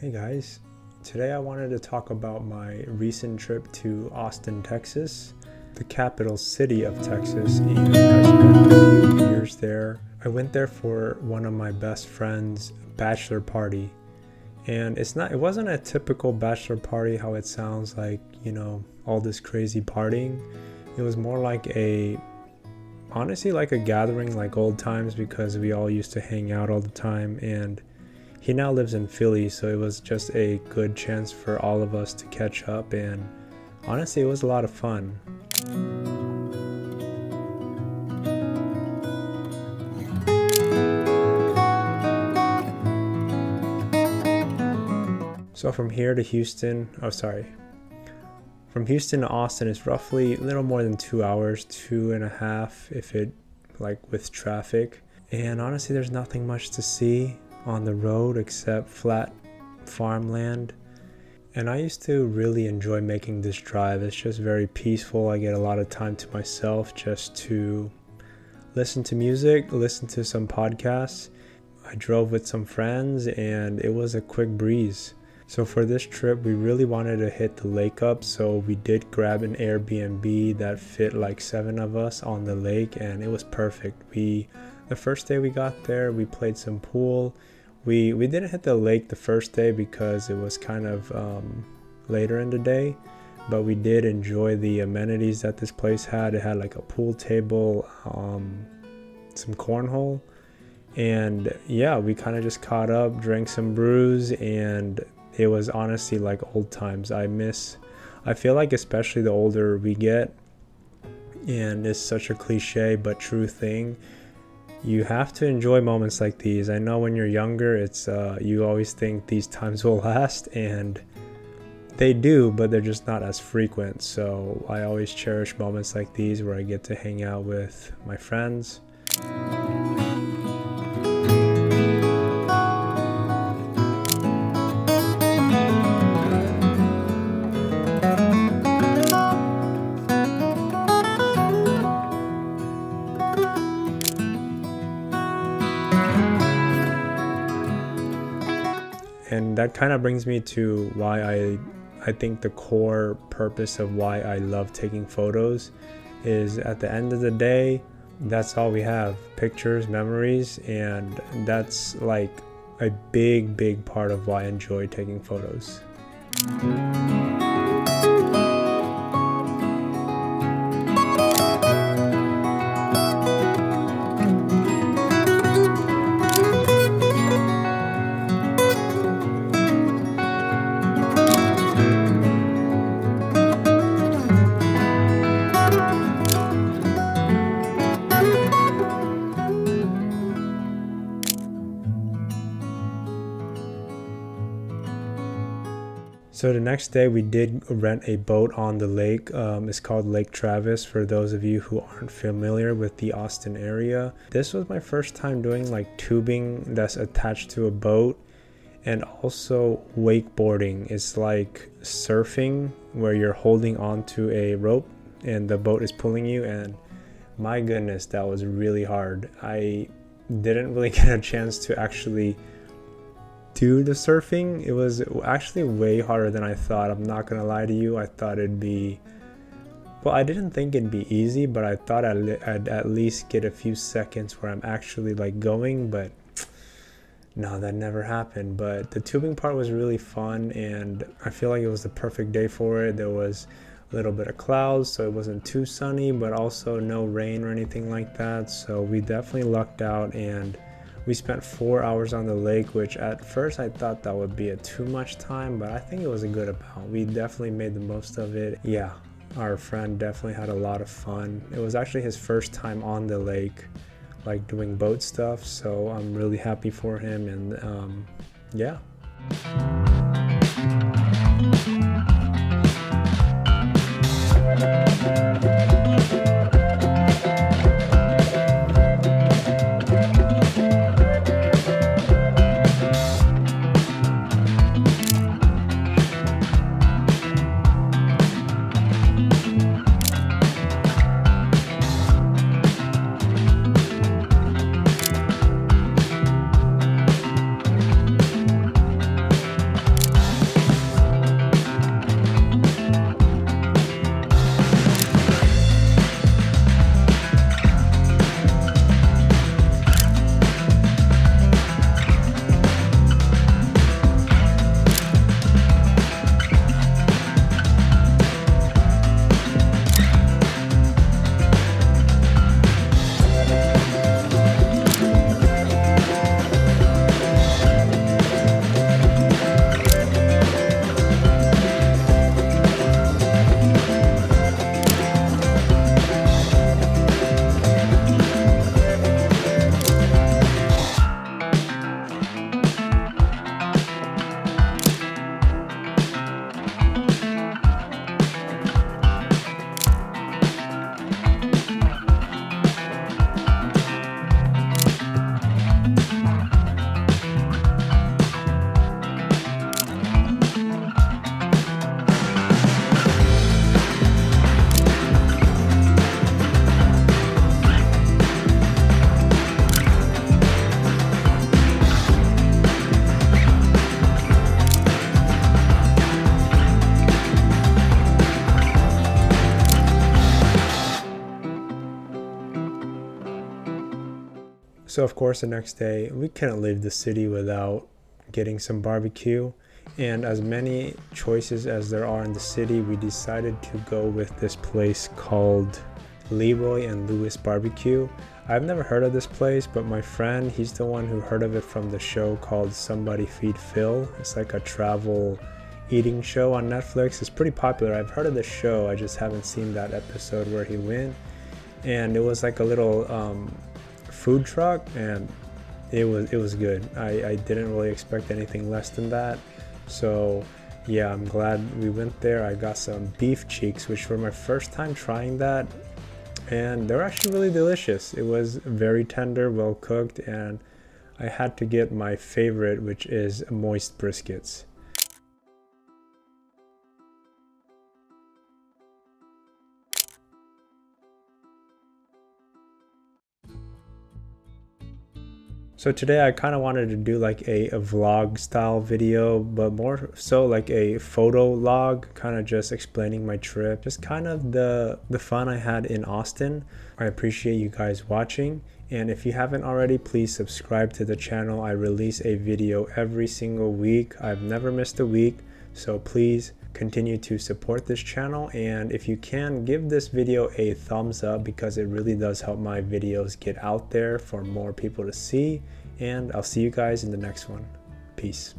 Hey guys, today I wanted to talk about my recent trip to Austin, Texas, the capital city of Texas, and I spent a few years there. I went there for one of my best friends' bachelor party. And it's not it wasn't a typical bachelor party how it sounds like, you know, all this crazy partying. It was more like a honestly like a gathering like old times because we all used to hang out all the time and he now lives in Philly, so it was just a good chance for all of us to catch up, and honestly, it was a lot of fun. So from here to Houston, oh sorry, from Houston to Austin is roughly a little more than two hours, two and a half if it like with traffic. And honestly, there's nothing much to see on the road except flat farmland. And I used to really enjoy making this drive. It's just very peaceful. I get a lot of time to myself just to listen to music, listen to some podcasts. I drove with some friends and it was a quick breeze. So for this trip, we really wanted to hit the lake up. So we did grab an Airbnb that fit like seven of us on the lake and it was perfect. We the first day we got there, we played some pool. We we didn't hit the lake the first day because it was kind of um, later in the day, but we did enjoy the amenities that this place had. It had like a pool table, um, some cornhole, and yeah, we kind of just caught up, drank some brews, and it was honestly like old times. I miss. I feel like especially the older we get, and it's such a cliche but true thing you have to enjoy moments like these. I know when you're younger, it's uh, you always think these times will last, and they do, but they're just not as frequent. So I always cherish moments like these where I get to hang out with my friends. That kind of brings me to why I I think the core purpose of why I love taking photos is at the end of the day that's all we have pictures memories and that's like a big big part of why I enjoy taking photos. So the next day we did rent a boat on the lake. Um, it's called Lake Travis for those of you who aren't familiar with the Austin area. This was my first time doing like tubing that's attached to a boat and also wakeboarding. It's like surfing where you're holding onto a rope and the boat is pulling you and my goodness that was really hard. I didn't really get a chance to actually do the surfing, it was actually way harder than I thought. I'm not gonna lie to you. I thought it'd be, well, I didn't think it'd be easy, but I thought I'd, I'd at least get a few seconds where I'm actually like going, but no, that never happened. But the tubing part was really fun, and I feel like it was the perfect day for it. There was a little bit of clouds, so it wasn't too sunny, but also no rain or anything like that. So we definitely lucked out and we spent four hours on the lake, which at first I thought that would be a too much time, but I think it was a good amount. We definitely made the most of it. Yeah, our friend definitely had a lot of fun. It was actually his first time on the lake, like doing boat stuff, so I'm really happy for him and um, yeah. So, of course, the next day, we couldn't leave the city without getting some barbecue. And as many choices as there are in the city, we decided to go with this place called Leroy and Lewis Barbecue. I've never heard of this place, but my friend, he's the one who heard of it from the show called Somebody Feed Phil. It's like a travel eating show on Netflix. It's pretty popular. I've heard of the show, I just haven't seen that episode where he went. And it was like a little um, food truck, and it was it was good. I, I didn't really expect anything less than that. So yeah, I'm glad we went there. I got some beef cheeks, which were my first time trying that. And they're actually really delicious. It was very tender, well cooked, and I had to get my favorite, which is moist briskets. So today I kind of wanted to do like a, a, vlog style video, but more so like a photo log, kind of just explaining my trip, just kind of the the fun I had in Austin. I appreciate you guys watching, and if you haven't already, please subscribe to the channel. I release a video every single week. I've never missed a week, so please continue to support this channel and if you can give this video a thumbs up because it really does help my videos get out there for more people to see and I'll see you guys in the next one. Peace.